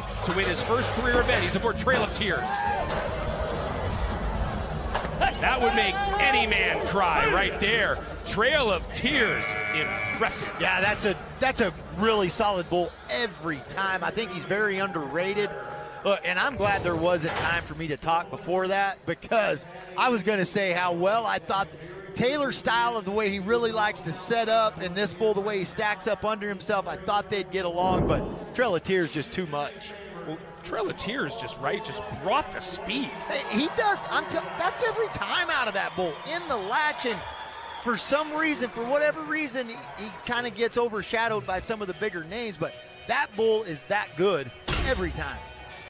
to win his first career event. He's aboard Trail of Tears. That would make any man cry right there. Trail of Tears, impressive. Yeah, that's a that's a really solid bull every time. I think he's very underrated. Look, and I'm glad there wasn't time for me to talk before that because I was going to say how well I thought Taylor's style of the way he really likes to set up and this bull the way he stacks up under himself. I thought they'd get along, but Trail of Tears just too much. Well, Trail of Tears just right, just brought the speed. Hey, he does. I'm t- that's every time out of that bull in the latch and for some reason, for whatever reason, he, he kind of gets overshadowed by some of the bigger names, but that bull is that good every time.